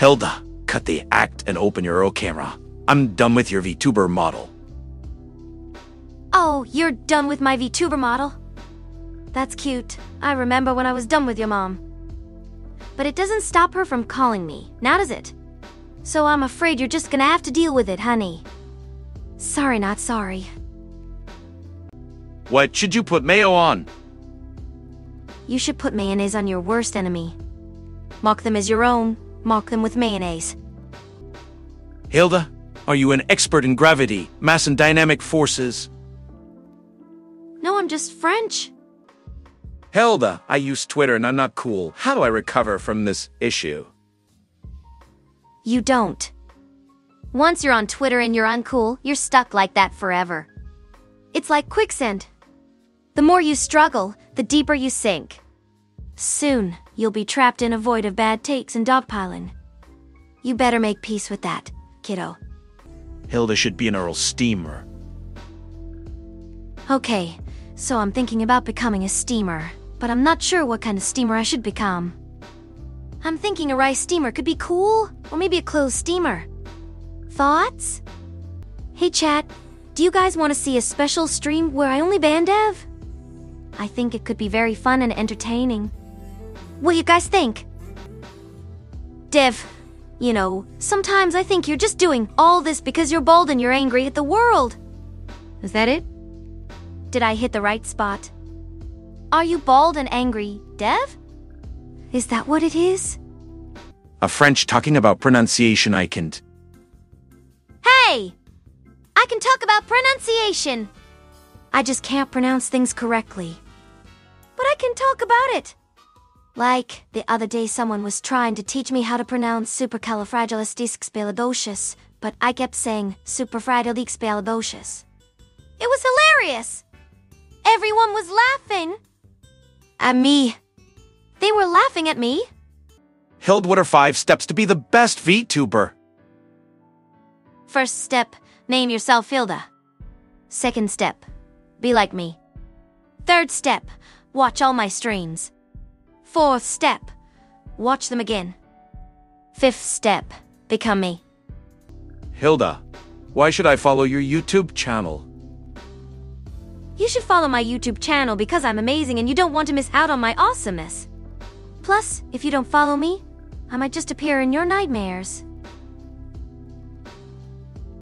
Hilda, cut the act and open your O camera. I'm done with your VTuber model. Oh, you're done with my VTuber model? That's cute. I remember when I was done with your mom. But it doesn't stop her from calling me, now does it? So I'm afraid you're just gonna have to deal with it, honey. Sorry, not sorry. What should you put mayo on? You should put mayonnaise on your worst enemy. Mock them as your own, mock them with mayonnaise. Hilda, are you an expert in gravity, mass and dynamic forces? No, I'm just French. Hilda, I use Twitter and I'm not cool. How do I recover from this issue? You don't. Once you're on Twitter and you're uncool, you're stuck like that forever. It's like quicksand. The more you struggle, the deeper you sink. Soon, you'll be trapped in a void of bad takes and dogpiling. You better make peace with that, kiddo. Hilda should be an Earl steamer. Okay, so I'm thinking about becoming a steamer, but I'm not sure what kind of steamer I should become. I'm thinking a rice steamer could be cool, or maybe a clothes steamer. Thoughts? Hey chat, do you guys want to see a special stream where I only ban dev? I think it could be very fun and entertaining. What you guys think? Dev, you know, sometimes I think you're just doing all this because you're bald and you're angry at the world. Is that it? Did I hit the right spot? Are you bald and angry, Dev? Is that what it is? A French talking about pronunciation I can't. Hey! I can talk about pronunciation. I just can't pronounce things correctly. But I can talk about it. Like, the other day someone was trying to teach me how to pronounce supercalifragilisticexpialidocious, but I kept saying superfragilexpialidocious. It was hilarious! Everyone was laughing! At me. They were laughing at me. Hild, what are five steps to be the best VTuber? First step, name yourself Hilda. Second step, be like me. Third step, watch all my streams. Fourth step, watch them again. Fifth step, become me. Hilda, why should I follow your YouTube channel? You should follow my YouTube channel because I'm amazing and you don't want to miss out on my awesomeness. Plus, if you don't follow me, I might just appear in your nightmares.